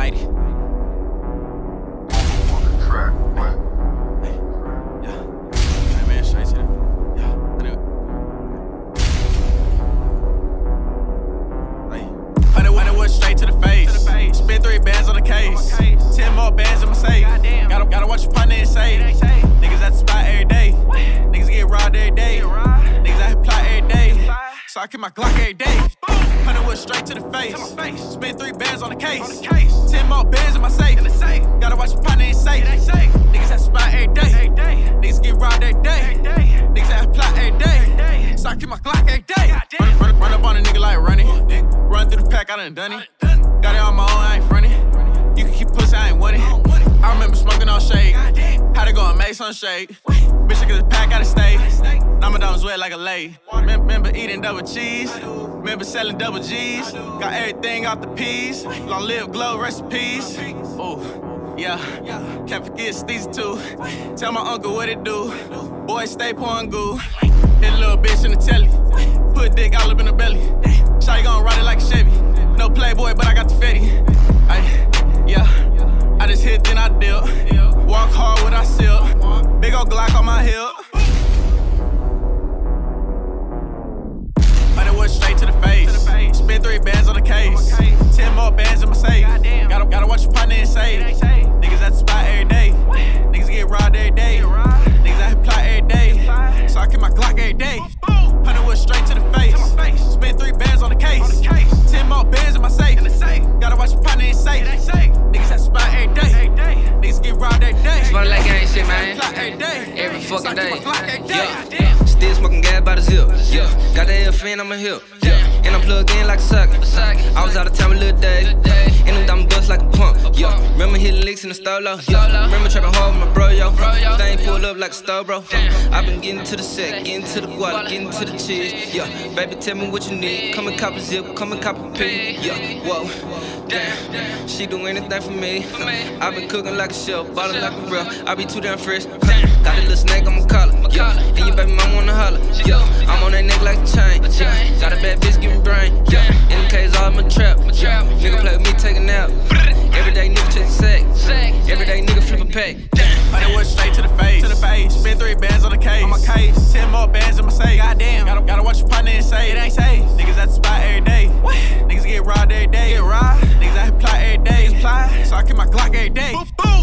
Mighty. Straight to the face. Spend three bands on the case. Ten more bands in my safe. Gotta, gotta watch your partner and say. Niggas at the spot every day. Niggas get robbed every day. Niggas out here plot every day. So I keep my Glock every day. Hunnit wood straight to the face. face. Spend three bands on the case. case Ten more bands in my safe. Gotta watch your partner and say. Niggas at the spot every day. Niggas get robbed every day. Niggas out here plot every day. So I keep my Glock every day. Run, run, run up on a nigga like running. Run through the pack, I done done it. Got it on my own, I ain't frontin'. You can keep pussy, I ain't want it. I remember smoking on shade. Had to go and make some shade. Bitch, look at the pack, gotta stay. Wet like a lay. Remember eating double cheese. Remember selling double G's. Got everything off the peas. Long live glow recipes. Ooh. Yeah, can't forget Steezy too. Tell my uncle what it do. Boy, stay pouring goo. Hit a little bitch in the telly. Put dick all up in the belly. Shawty gon' ride it like a Chevy. No playboy, but I got the fetty. Ay, yeah, I just hit, then I deal. Walk hard with I seal. Big ol' Glock on my hip. Watch your partner and say. Niggas at the spot every day. Niggas get robbed every day. Niggas out here plot every day. So I keep my Glock every day. Hunnit wood straight to the face. Spend three bands on the case. Ten more bands in my safe. Gotta watch your partner and say. Niggas at the spot every day. Niggas get robbed every day. Smoke like gang shit, man. Plot every day. Every fucking day. my Glock every day. Yeah. Still smoking gas by the zip. Yeah. Got that FN on my hip. Yeah. And I'm plugged in like a socket. I was out of town with Lil Dave. The stolo. Yeah. Remember trapping hard with my bro, yo. Thing pull up like a stove, bro. i been getting to the set, getting to the guap, getting to the cheese. Yeah. Baby, tell me what you need. Come and cop a zip, come and cop a a P. Yeah. Whoa. Damn. She do anything for me. i been cooking like a chef, ballin' like a real. I be too damn fresh. Got a little snake on my collar. Watch your partner and say it ain't safe. Niggas at the spot every day. Niggas get robbed every day. Get robbed. Niggas out here plot every day. Plot. So I keep my Glock every day.